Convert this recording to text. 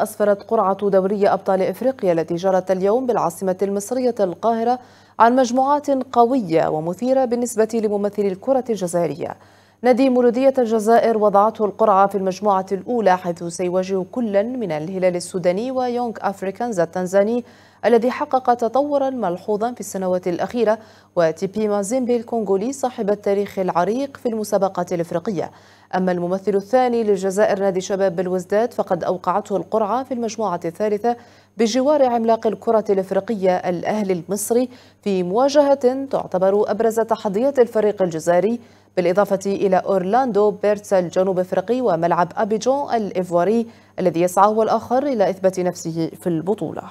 أسفرت قرعة دوري أبطال إفريقيا التي جرت اليوم بالعاصمة المصرية القاهرة عن مجموعات قوية ومثيرة بالنسبة لممثلي الكرة الجزائرية. نادي مولودية الجزائر وضعته القرعة في المجموعة الأولى حيث سيواجه كلا من الهلال السوداني ويونغ أفريكانز التنزاني الذي حقق تطورا ملحوظا في السنوات الأخيرة وتيبي مازيمبي الكونغولي صاحب التاريخ العريق في المسابقات الإفريقية. أما الممثل الثاني للجزائر نادي شباب بالوزداد فقد أوقعته القرعة في المجموعة الثالثة بجوار عملاق الكرة الإفريقية الأهلي المصري في مواجهة تعتبر أبرز تحديات الفريق الجزائري بالإضافة إلى أورلاندو بيرتس الجنوب أفريقي وملعب أبيجون الإيفواري الذي يسعى هو الآخر إلى إثبات نفسه في البطولة.